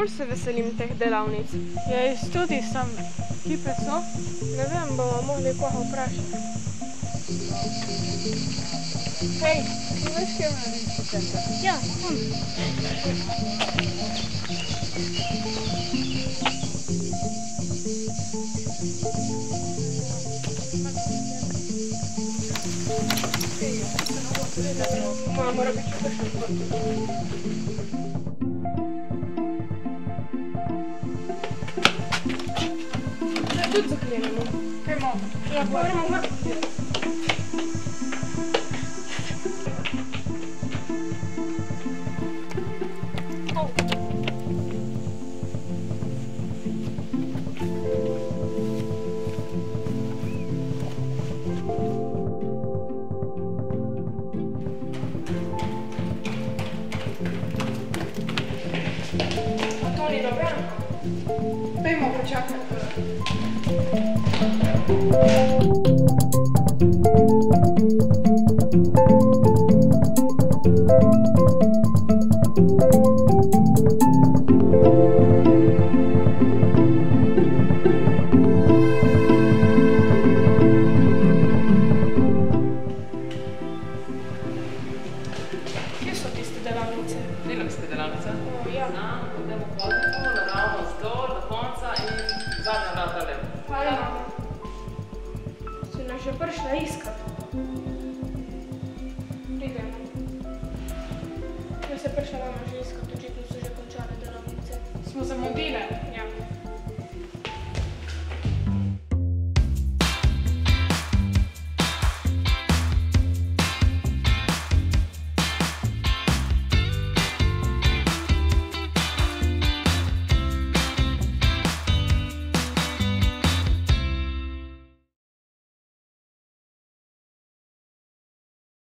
ful se veselim teh delavnic. Ja, jaz tudi sem. Kipe so? Ne vem, bomo mogli koga vprašati. Hej, ti veš, kje je mladinski center? Ja, hm. Mama, mora biti še tutto pieno. Fermo. La povera mamma. Oh. Tonino, bravo. Primo facciamo. Chi sono questi della luce? Lei lo viste della luce? Oh, io no. Prišla iskat. Pridemo. Jaz se prišla vama že iskat, očitno so že končale delavnice. Smo zamudile.